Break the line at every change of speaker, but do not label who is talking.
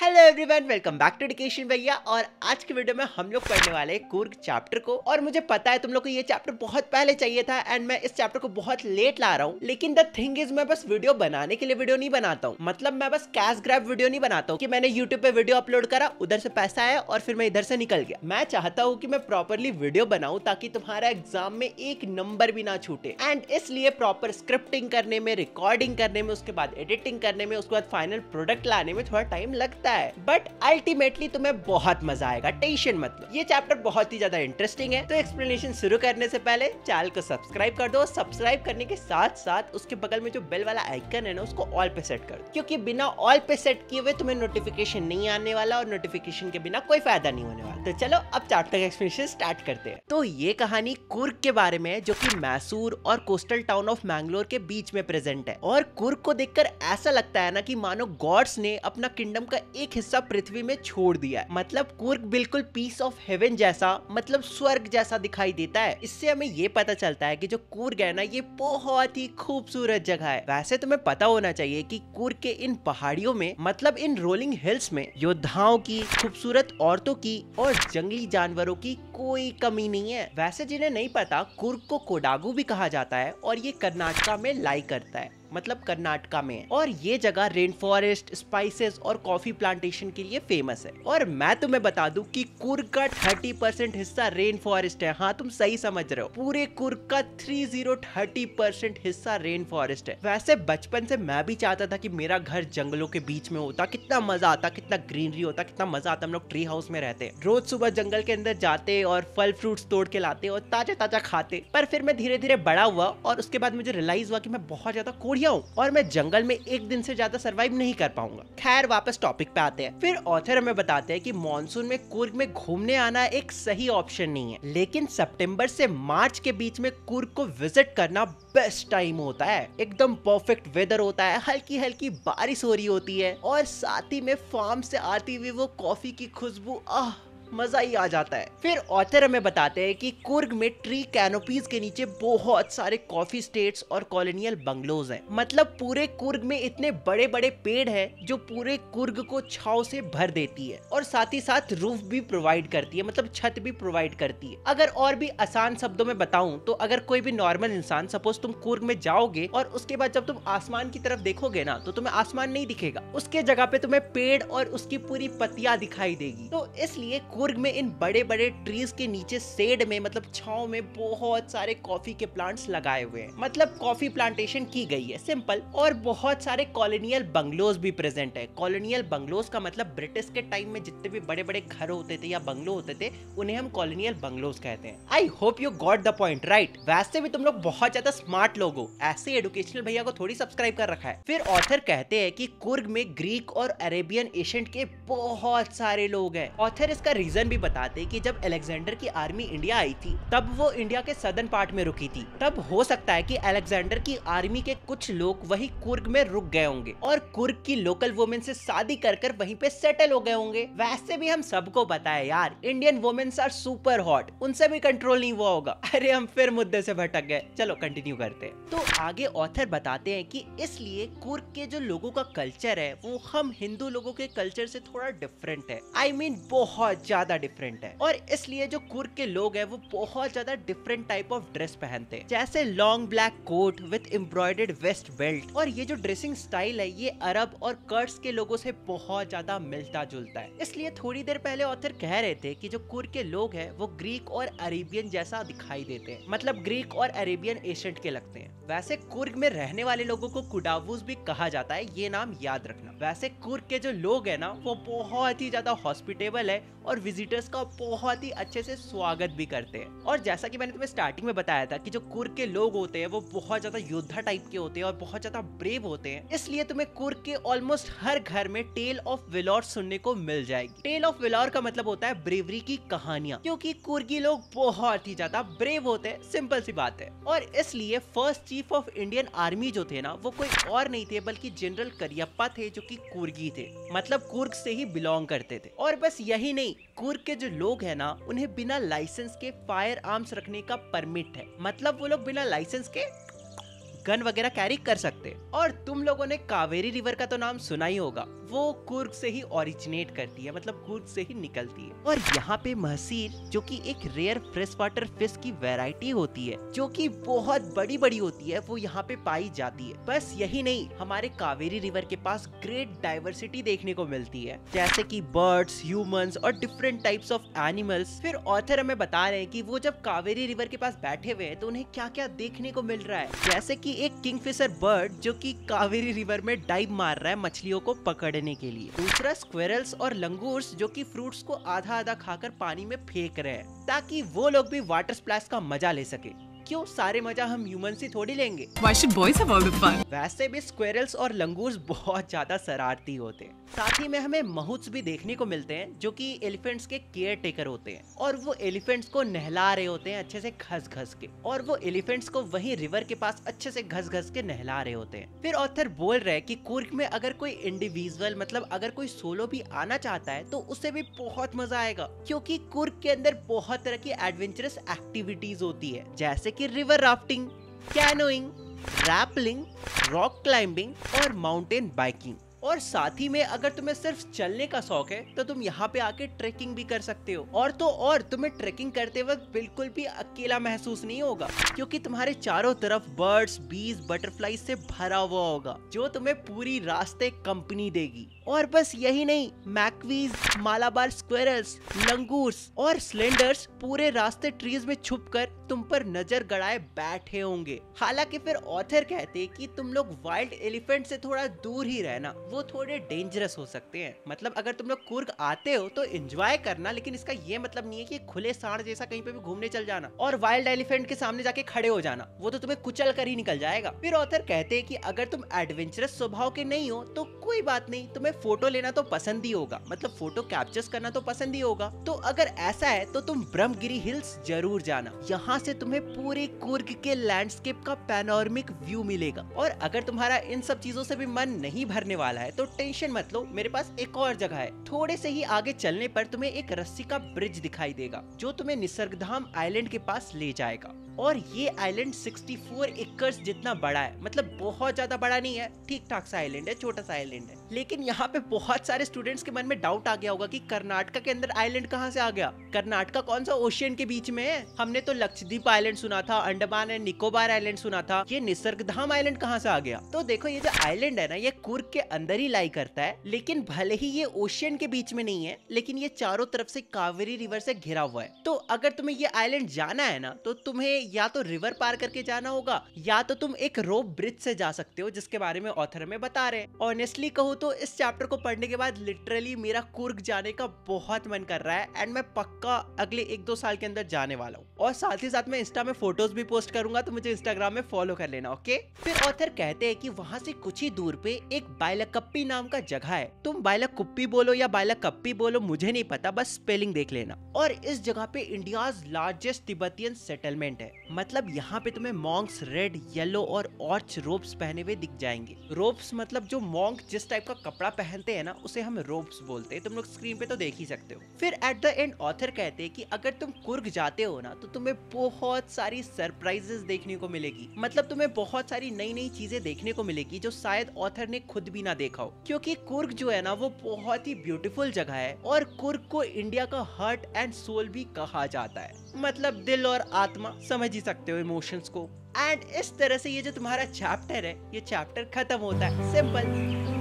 Hello everyone welcome back to education भैया। और आज की वीडियो में हम लोग पढ़ने वाले कुर्ग चैप्टर को। और मुझे पता है तुम लोग को ये चैप्टर बहुत पहले चाहिए था एंड मैं इस चैप्टर को बहुत लेट ला रहा हूँ। लेकिन द थिंग इज़ मैं बस वीडियो बनाने के लिए वीडियो नहीं बनाता हूँ। मतलब मैं बस कैश ग्रैब वीडियो नहीं बनाता हूँ कि मैंने यूट्यूब पे वीडियो अपलोड करा, उधर से पैसा आया और फिर मैं इधर से निकल गया। मैं चाहता हूँ कि मैं प्रॉपरली वीडियो बनाऊँ ताकि तुम्हारा एग्ज़ाम में एक नंबर भी ना छूटे। एंड इसलिए प्रॉपर स्क्रिप्टिंग करने में रिकॉर्डिंग करने में, उसके बाद एडिटिंग करने में, उसके बाद फाइनल प्रोडक्ट लाने में थोड़ा टाइम लगता है बट अल्टीमेटली तुम्हें बहुत मज़ा आएगा टेंशन मत लो। ये चैप्टर बहुत ही ज़्यादा इंटरेस्टिंग है। तो एक्सप्लेनेशन शुरू करने से पहले चैनल को सब्सक्राइब कर दो सब्सक्राइब करने के साथ साथ उसके बगल में जो बेल वाला आइकन है ना, उसको ऑल पे सेट कर दो। क्योंकि बिना ऑल पे सेट किए हुए तुम्हें नोटिफिकेशन नहीं आने वाला और नोटिफिकेशन के बिना कोई फ़ायदा नहीं होने वाला। तो चलो, अब चैप्टर का एक्सप्लेनेशन स्टार्ट करते हैं। तो ये कहानी कुर्ग के बारे में है, जो कि मैसूर और कोस्टल टाउन ऑफ़ मैंगलोर के बीच में प्रेजेंट है। और कुर्ग को देखकर ऐसा लगता है ना कि मानो गॉड्स ने अपना किंगडम का एक हिस्सा पृथ्वी में छोड़ दिया है। मतलब कुर्क बिल्कुल पीस ऑफ़ हेवन जैसा मतलब स्वर्ग जैसा दिखाई देता है। इससे हमें ये पता चलता है कि जो कुर्ग है ना, ये बहुत ही खूबसूरत जगह है। वैसे तुम्हें पता होना चाहिए कि कुर्ग के इन पहाड़ियों में मतलब इन रोलिंग हिल्स में, योद्धाओं की, खूबसूरत औरतों की और जंगली जानवरों की कोई कमी नहीं है। वैसे जिन्हें नहीं पता कुर्ग को कोडागू भी कहा जाता है और ये कर्नाटका में लाई करता है मतलब कर्नाटका में और ये जगह रेन फॉरेस्ट स्पाइसेस और कॉफ़ी प्लांटेशन के लिए फ़ेमस है। और मैं तुम्हें बता दूँ कि कुर्ग का 30 परसेंट हिस्सा रेन फॉरेस्ट है। हाँ तुम सही समझ रहे हो। पूरे कुर्ग का थ्री ज़ीरो थर्टी परसेंट हिस्सा रेन फॉरेस्ट है। वैसे बचपन से मैं भी चाहता था कि मेरा घर जंगलों के बीच में होता, कितना मज़ा आता, कितना ग्रीनरी होता, कितना मज़ा आता। हम लोग ट्री हाउस में रहते रोज सुबह जंगल के अंदर जाते और फल फ्रूट्स तोड़ के लाते और ताज़ा ताज़ा खाते। पर फिर मैं धीरे धीरे बड़ा हुआ और उसके बाद मुझे रियलाइज़ हुआ कि मैं बहुत ज़्यादा कोढ़िया हूँ और मैं जंगल में एक दिन से ज़्यादा सरवाइव नहीं कर पाऊँगा। खैर, वापस टॉपिक पे आते हैं। फिर ऑथर हमें बताते हैं कि मानसून में कुर्ग में घूमने आना एक सही ऑप्शन नहीं है। लेकिन सितंबर से मार्च के बीच में कुर्ग को विज़िट करना बेस्ट टाइम होता है। एकदम परफेक्ट वेदर होता है हल्की हल्की बारिश हो रही होती है और साथ ही में फार्म से आती हुई वो कॉफ़ी की खुशबू, आह! मज़ा ही आ जाता है। फिर ऑथर हमें बताते हैं कि कुर्ग में ट्री कैनोपीज के नीचे बहुत सारे कॉफ़ी स्टेट्स और कॉलोनियल बंगलोज हैं। मतलब पूरे कुर्ग में इतने बड़े बड़े पेड़ हैं जो पूरे कुर्ग को छाव से भर देती है। और साथ ही साथ रूफ भी प्रोवाइड करती है मतलब छत भी प्रोवाइड करती है। अगर और भी आसान शब्दों में बताऊँ तो अगर कोई भी नॉर्मल इंसान सपोज़ तुम कुर्ग में जाओगे और उसके बाद जब तुम आसमान की तरफ़ देखोगे ना तो तुम्हें आसमान नहीं दिखेगा। उसके जगह पे तुम्हें पेड़ और उसकी पूरी पत्तियाँ दिखाई देगी। तो इसलिए कुर्ग में इन बड़े बड़े ट्रीज के नीचे सेड में मतलब छाव में बहुत सारे कॉफ़ी के प्लांट्स लगाए हुए हैं। मतलब कॉफ़ी प्लांटेशन की गई है सिंपल और बहुत सारे कॉलोनियल बंगलोज भी प्रेजेंट है। कॉलोनियल बंगलोज का मतलब ब्रिटिश के टाइम में जितने भी बड़े बड़े घर होते थे या बंगलो होते थे, उन्हें हम कॉलोनियल बंगलोज कहते हैं। I hope you got the point right वैसे भी तुम लोग बहुत ज़्यादा स्मार्ट लोग हो। ऐसे एडुकेशनल भैया को थोड़ी सब्सक्राइब कर रखा है। फिर ऑथर कहते हैं कि कुर्ग में ग्रीक और अरेबियन एशियंट के बहुत सारे लोग हैं। ऑथर इसका भी बताते कि जब अलेक्जेंडर की आर्मी इंडिया आई थी तब वो इंडिया के सदर्न पार्ट में रुकी थी। तब हो सकता है कि अलेक्जेंडर की आर्मी के कुछ लोग वही कुर्ग में रुक गए होंगे और कुर्ग की लोकल वुमेन से शादी कर कर वहीं पे सेटल हो गए होंगे। वैसे भी हम सबको पता है यार Indian womens are super hot उनसे भी कंट्रोल नहीं हुआ होगा। अरे हम फिर मुद्दे से भटक गए। चलो कंटिन्यू करते हैं। तो आगे ऑथर बताते हैं कि इसलिए कुर्ग के जो लोगों का कल्चर है वो हम हिंदू लोगों के कल्चर से थोड़ा डिफरेंट है। आई I मीन mean, बहुत ज़्यादा डिफरेंट है। और इसलिए जो कुर्ग के लोग हैं, वो बहुत ज़्यादा डिफरेंट टाइप ऑफ़ ड्रेस पहनते हैं। जैसे long black coat with embroidered waist belt और ये जो ड्रेसिंग स्टाइल है, ये अरब और कर्ट्स के लोगों से बहुत ज़्यादा मिलता जुलता है। इसलिए थोड़ी देर पहले ऑथर कह रहे थे कि जो कुर्ग के लोग हैं, वो ग्रीक और अरेबियन जैसा दिखाई देते हैं। मतलब ग्रीक और अरेबियन एशियंट के लगते हैं। वैसे कुर्ग में रहने वाले लोगों को कुडावूस भी कहा जाता है, ये नाम याद रखना। वैसे कुर्ग के जो लोग हैं ना, वो बहुत ही ज़्यादा हॉस्पिटेबल है और विजिटर्स का बहुत ही अच्छे से स्वागत भी करते हैं। और जैसा कि मैंने तुम्हें स्टार्टिंग में बताया था कि जो कुर्ग के लोग होते हैं, वो बहुत ज़्यादा योद्धा टाइप के होते हैं और बहुत ज़्यादा ब्रेव होते हैं। इसलिए तुम्हें कुर्ग के ऑलमोस्ट हर घर में टेल ऑफ़ विलौर सुनने को मिल जाएगी। टेल ऑफ़ विलौर का मतलब होता है ब्रेवरी की कहानियाँ, क्योंकि कुर्गी लोग बहुत ही ज़्यादा ब्रेव होते हैं सिंपल सी बात है। और इसलिए first chief of Indian army जो थे ना, वो कोई और नहीं थे, बल्कि जनरल करियप्पा थे, जो कि कुर्गी थे। मतलब कुर्ग से ही बिलोंग करते थे। और बस यही नहीं, कुर्ग के जो लोग हैं ना, उन्हें बिना लाइसेंस के फायर आर्म्स रखने का परमिट है। मतलब वो लोग बिना लाइसेंस के गन वगैरह कैरी कर सकते और तुम लोगों ने कावेरी रिवर का तो नाम सुना ही होगा। वो कुर्ग से ही ओरिजिनेट करती है मतलब कुर्ग से ही निकलती है। और यहाँ पे महसीर जो कि एक रेयर फ्रेश वाटर फ़िश की वेराइटी होती है, जो कि बहुत बड़ी बड़ी होती है, वो यहाँ पे पाई जाती है। बस यही नहीं, हमारे कावेरी रिवर के पास ग्रेट डाइवर्सिटी देखने को मिलती है। जैसे की बर्ड्स ह्यूमंस और डिफरेंट टाइप्स ऑफ़ एनिमल्स फिर ऑथर हमें बता रहे हैं की वो जब कावेरी रिवर के पास बैठे हुए हैं तो उन्हें क्या क्या देखने को मिल रहा है। जैसे की एक किंगफिशर बर्ड जो की कावेरी रिवर में डाइव मार रहा है, मछलियों को पकड़ने के लिए। दूसरा स्क्वेरल्स और लंगूर्स जो कि फ्रूट्स को आधा आधा खाकर पानी में फेंक रहे हैं, ताकि वो लोग भी वाटर स्प्लैश का मज़ा ले सके। क्यों सारे मज़ा हम ह्यूमन से थोड़ी लेंगे? वैसे भी स्क्वेरल्स और लंगूर्स बहुत ज़्यादा शरारती होते हैं। साथ ही में हमें महूत्स भी देखने को मिलते हैं जो कि एलिफेंट्स के केयर टेकर होते हैं। और वो एलिफेंट्स को नहला रहे होते हैं अच्छे से घस घस के। और वो एलिफेंट्स को वही रिवर के पास अच्छे से घस घस के नहला रहे होते हैं। फिर ऑथर बोल रहे हैं कि कुर्क में अगर कोई इंडिविजुअल मतलब अगर कोई सोलो भी आना चाहता है तो उसे भी बहुत मज़ा आएगा। क्योंकि कुर्क के अंदर बहुत तरह की एडवेंचरस एक्टिविटीज़ होती है। जैसे कि river rafting canoeing rappelling rock climbing और माउंटेन बाइकिंग और साथ ही में अगर तुम्हें सिर्फ़ चलने का शौक है तो तुम यहाँ पे आके ट्रेकिंग भी कर सकते हो. और तो और, तुम्हें ट्रेकिंग करते वक्त बिल्कुल भी अकेला महसूस नहीं होगा, क्योंकि तुम्हारे चारों तरफ़ बर्ड्स बीज बटरफ्लाई से भरा हुआ होगा, जो तुम्हें पूरी रास्ते कंपनी देगी. और बस यही नहीं मैकवीज मालाबार स्क्वेरल्स लंगूर्स और स्लेंडर्स पूरे रास्ते ट्रीज में छुप कर तुम पर नज़र गड़ाए बैठे होंगे। हालाँकि फिर ऑथर कहते कि तुम लोग वाइल्ड एलिफेंट से थोड़ा दूर ही रहना, वो थोड़े डेंजरस हो सकते हैं। मतलब अगर तुम लोग कुर्ग आते हो तो एंजॉय करना, लेकिन इसका ये मतलब नहीं है कि खुले सांड जैसा कहीं पे भी घूमने चल जाना और वाइल्ड एलिफेंट के सामने जाके खड़े हो जाना, वो तो तुम्हें कुचल कर ही निकल जाएगा। फिर ऑथर कहते हैं कि अगर तुम एडवेंचरस स्वभाव के नहीं हो तो कोई बात नहीं, तुम्हें फ़ोटो लेना तो पसंद ही होगा। मतलब फ़ोटो कैप्चर करना तो पसंद ही होगा। तो अगर ऐसा है तो तुम ब्रह्मगिरी हिल्स ज़रूर जाना। यहाँ से तुम्हें पूरे कुर्ग के लैंडस्केप का पैनोरमिक व्यू मिलेगा। और अगर तुम्हारा इन सब चीज़ों से भी मन नहीं भरने वाला है तो टेंशन मत लो। मेरे पास एक और जगह है। थोड़े से ही आगे चलने पर तुम्हें एक रस्सी का ब्रिज दिखाई देगा, जो तुम्हें निसर्गधाम आइलैंड के पास ले जाएगा। और ये आइलैंड 64 एकर्स जितना बड़ा है मतलब बहुत ज़्यादा बड़ा नहीं है ठीक ठाक सा आइलैंड है, छोटा सा आइलैंड है। लेकिन यहाँ पे बहुत सारे स्टूडेंट्स के मन में डाउट आ गया होगा कि कर्नाटका के अंदर आइलैंड कहाँ से आ गया? कर्नाटका कौन सा ओशियन के बीच में है? हमने तो लक्षद्वीप आइलैंड सुना था, अंडमान एंड निकोबार आइलैंड सुना था। ये निसर्गधाम आइलैंड कहाँ से आ गया? तो देखो, ये जो आइलैंड है ना, ये कुर्ग के अंदर ही लाई करता है, लेकिन भले ही ये ओशियन के बीच में नहीं है, लेकिन ये चारों तरफ़ से कावेरी रिवर से घिरा हुआ है। तो अगर तुम्हें ये आइलैंड जाना है ना तो तुम्हें या तो रिवर पार करके जाना होगा, या तो तुम एक रोप ब्रिज से जा सकते हो, जिसके बारे में ऑथर में बता रहे ऑनेस्टली कहूँ तो इस चैप्टर को पढ़ने के बाद लिटरली मेरा कुर्ग जाने का बहुत मन कर रहा है एंड मैं पक्का अगले एक दो साल के अंदर जाने वाला हूँ। और साथ ही साथ मैं इंस्टा में फ़ोटोज़ भी पोस्ट करूँगा तो मुझे इंस्टाग्राम में फॉलो कर लेना ओके फिर ऑथर कहते हैं कि वहाँ से कुछ ही दूर पे एक बायलकप्पी नाम का जगह है। तुम बायलकुप्पी बोलो या बायलकप्पी बोलो, मुझे नहीं पता, बस स्पेलिंग देख लेना। और इस जगह पे इंडिया लार्जेस्ट तिब्बतियन सेटलमेंट है। मतलब यहाँ पे तुम्हें मॉन्क्स रेड येलो और ऑर्च रोब्स पहने हुए दिख जाएँगे। रोब्स मतलब जो मॉन्क जिस टाइप का कपड़ा पहनते हैं ना, उसे हम रोब्स बोलते हैं। तुम लोग स्क्रीन पे तो देख ही सकते हो। फिर एट द एंड ऑथर कहते हैं कि अगर तुम कुर्ग जाते हो ना तो तुम्हें बहुत सारी सरप्राइजेस देखने को मिलेगी। मतलब तुम्हें बहुत सारी नई नई चीज़ें देखने को मिलेगी जो शायद ऑथर ने खुद भी ना देखा हो। क्योंकि कुर्ग जो है ना, वो बहुत ही ब्यूटीफुल जगह है और कुर्ग को इंडिया का हार्ट एंड सोल भी कहा जाता है। मतलब दिल और आत्मा, समझ ही सकते हो इमोशंस को। एंड इस तरह से ये जो तुम्हारा चैप्टर है, ये चैप्टर खत्म होता है। सिंपल